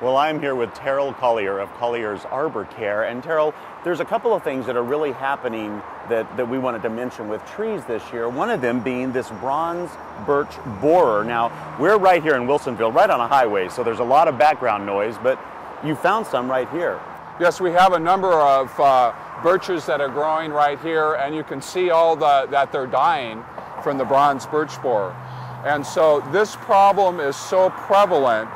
Well, I'm here with Terrill Collier of Collier's Arbor Care. And Terrill, there's a couple of things that are really happening that, that we wanted to mention with trees this year. One of them being this bronze birch borer. Now, we're right here in Wilsonville, right on a highway, so there's a lot of background noise, but you found some right here. Yes, we have a number of uh, birches that are growing right here, and you can see all the, that they're dying from the bronze birch borer. And so this problem is so prevalent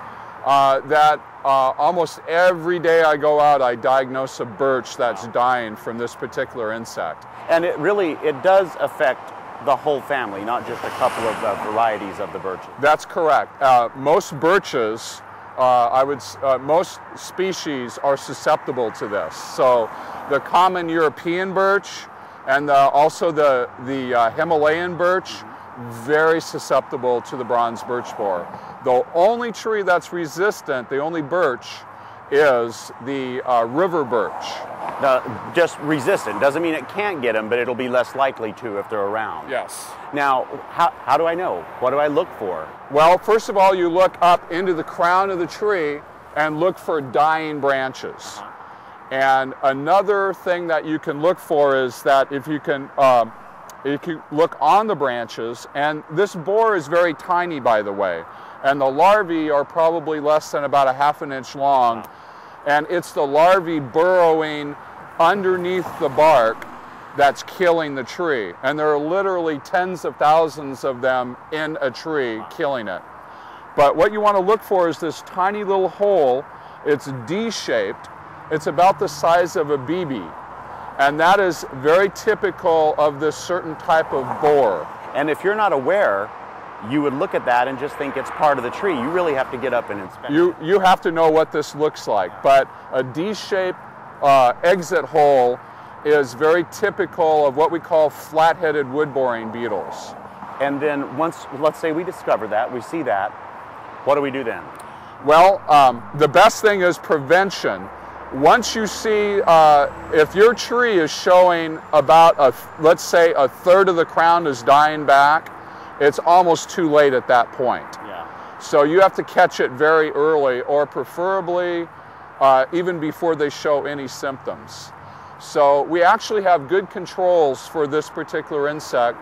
uh, that uh, almost every day I go out, I diagnose a birch that's dying from this particular insect. And it really, it does affect the whole family, not just a couple of uh, varieties of the birches. That's correct. Uh, most birches, uh, I would, uh, most species are susceptible to this. So the common European birch and the, also the, the Himalayan birch, very susceptible to the bronze birch borer. The only tree that's resistant, the only birch, is the uh, river birch. just resistant doesn't mean it can't get them, but it'll be less likely to if they're around. Yes. Now, how, how do I know? What do I look for? Well, first of all, you look up into the crown of the tree and look for dying branches. And another thing that you can look for is that if you can um, you can look on the branches, and this borer is very tiny, by the way, and the larvae are probably less than about a half an inch long, and it's the larvae burrowing underneath the bark that's killing the tree. And there are literally tens of thousands of them in a tree killing it. But what you want to look for is this tiny little hole. It's D-shaped. It's about the size of a BB. And that is very typical of this certain type of borer. And if you're not aware, you would look at that and just think it's part of the tree. You really have to get up and inspect you, You have to know what this looks like. But a D-shaped uh, exit hole is very typical of what we call flat-headed wood boring beetles. And then once, let's say we discover that, we see that, what do we do then? Well, um, the best thing is prevention once you see uh, if your tree is showing about a let's say a third of the crown is dying back it's almost too late at that point. Yeah. so you have to catch it very early or preferably uh, even before they show any symptoms. So we actually have good controls for this particular insect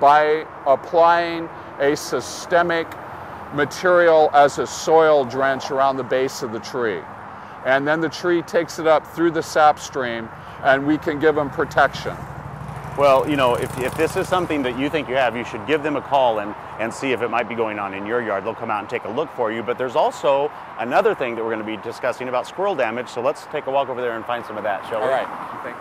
by applying a systemic material as a soil drench around the base of the tree and then the tree takes it up through the sap stream and we can give them protection. Well, you know, if, if this is something that you think you have, you should give them a call and, and see if it might be going on in your yard. They'll come out and take a look for you. But there's also another thing that we're going to be discussing about squirrel damage. So let's take a walk over there and find some of that, shall we? All right.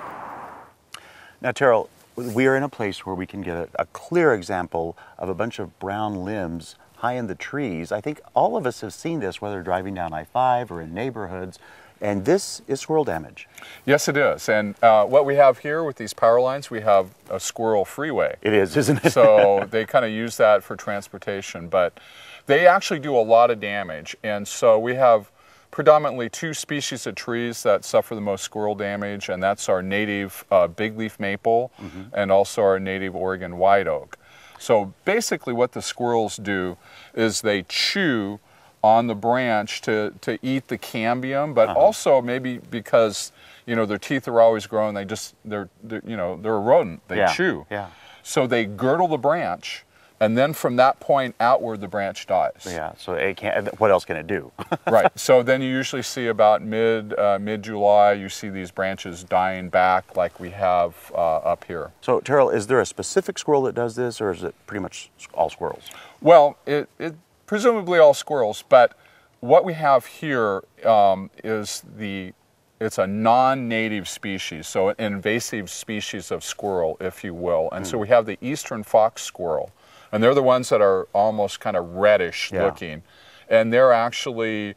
Now, Terrill, we are in a place where we can get a, a clear example of a bunch of brown limbs high in the trees. I think all of us have seen this, whether driving down I-5 or in neighborhoods, and this is squirrel damage. Yes, it is. And uh, what we have here with these power lines, we have a squirrel freeway. It is, isn't it? so they kind of use that for transportation, but they actually do a lot of damage. And so we have predominantly two species of trees that suffer the most squirrel damage, and that's our native uh, big leaf maple mm -hmm. and also our native Oregon white oak. So basically what the squirrels do is they chew on the branch to, to eat the cambium, but uh -huh. also maybe because, you know, their teeth are always growing, they just, they're, they're you know, they're a rodent, they yeah. chew. Yeah. So they girdle the branch and then from that point outward, the branch dies. Yeah. So it can't. What else can it do? right. So then you usually see about mid uh, mid July, you see these branches dying back, like we have uh, up here. So Terrill, is there a specific squirrel that does this, or is it pretty much all squirrels? Well, it, it presumably all squirrels, but what we have here um, is the it's a non-native species, so an invasive species of squirrel, if you will. And mm. so hmm. we have the eastern fox squirrel and they're the ones that are almost kind of reddish yeah. looking, and they're actually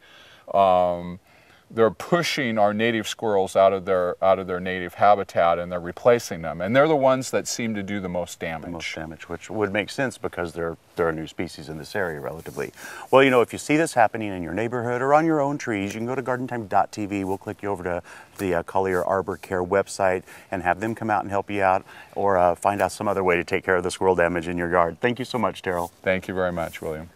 um, they're pushing our native squirrels out of their out of their native habitat and they're replacing them and they're the ones that seem to do the most damage. The most damage, which would make sense because they're they're a new species in this area relatively. Well, you know, if you see this happening in your neighborhood or on your own trees, you can go to gardentime.tv. We'll click you over to the uh, Collier Arbor Care website and have them come out and help you out or uh, find out some other way to take care of the squirrel damage in your yard. Thank you so much, Terrill. Thank you very much, William.